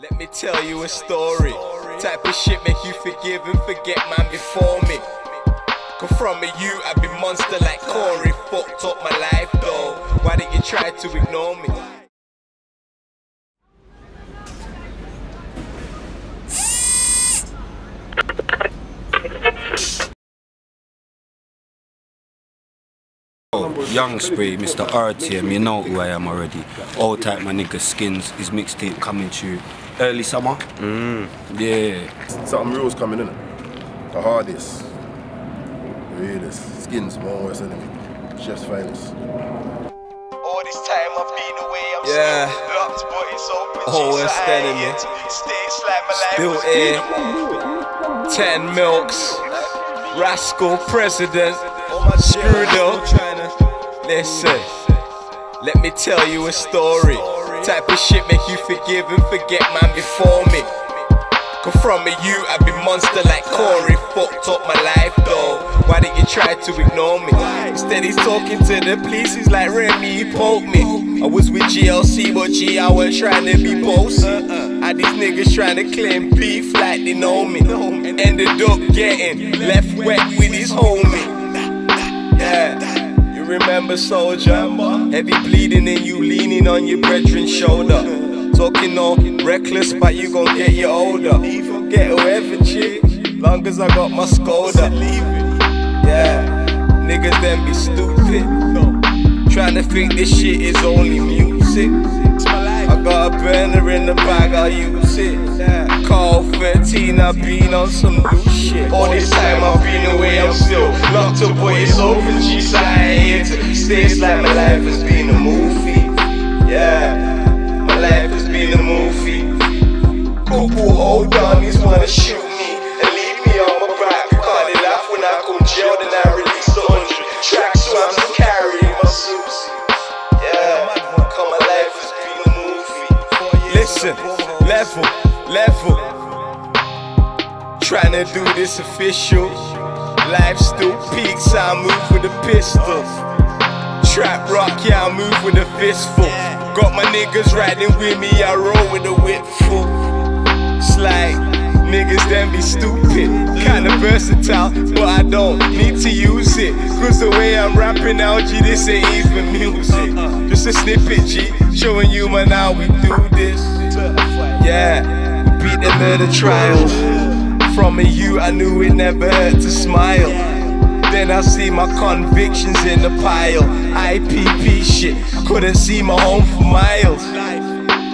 Let me tell you a story. Type of shit make you forgive and forget man before me. Cause from a you, I be monster like Corey. Fucked up my life though. Why did you try to ignore me? Oh, young Spray, Mr. RTM, you know who I am already. All type my nigga Skinz, his mixtape coming to early summer. Mm. Yeah. Something real's coming in it. The hardest. Realest. Skinz, one worst enemy. Chef's finest. All this time I've been away, I'm Yeah. still locked, but it's open. Oh, Jeez, we're standing here. yet. Stays like Still was here. Ten milks. Rascal president. Screwed up. Listen. Let me tell you a story. Type of shit make you forgive and forget man before me. Cause from a you, I be monster like Corey. Fucked up my life though. Why did you try to ignore me? Instead, he's talking to the police. He's like Remy, he poked me. I was with GLC, but G, I was trying to be bossy. Had these niggas trying to claim beef like they know me. Ended up getting left wet with his homie. Yeah, remember soldier? Heavy bleeding and you leaning on your brethren's shoulder. Talking all reckless, but you gon' get you older. Get whoever chick, long as I got my Skoda. Yeah, niggas then be stupid. Trying to think this shit is only music. I got a burner in the bag, I'll use it. Call 13, I've been on some new shit. All this time I've been away, I'm still locked up, but it's open. Ain't here to stay. Like my life has been a movie. Yeah, my life has been a movie. Couple old dummies wanna shoot me and leave me on my back. Because they laugh when I come jail, then I release the hundred tracks, so I'm still carrying my Susie. Yeah, cause my life has been a movie. Listen, level, level. Trying to do this official. Life still peaks, I move with a pistol. Trap rock, yeah, I move with a fistful. Got my niggas riding with me, I roll with a whip full. It's like niggas then be stupid. Kinda versatile, but I don't need to use it. Cause the way I'm rapping out, G, this ain't even music. Just a snippet, G, showing you man how we do this. Yeah, beat the murder trials. From a you, I knew it never hurt to smile. Then I see my convictions in the pile. IPP shit, couldn't see my home for miles.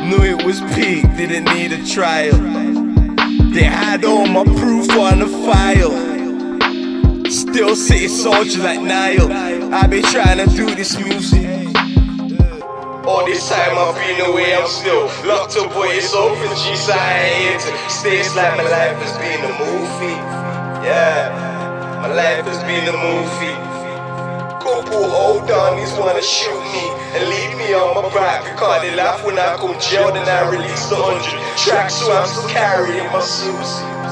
Knew it was peak, didn't need a trial. They had all my proof on the file. Still city soldier like Nile. I been trying to do this music. All this time I've been away, I'm still locked up, but it's open. Here to. It's like my life has been a movie. Yeah, my life has been a movie. Couple old dummies wanna shoot me and leave me on my back because they laugh when I come jail, then I release the hundred tracks, so I'm still carrying my Susie.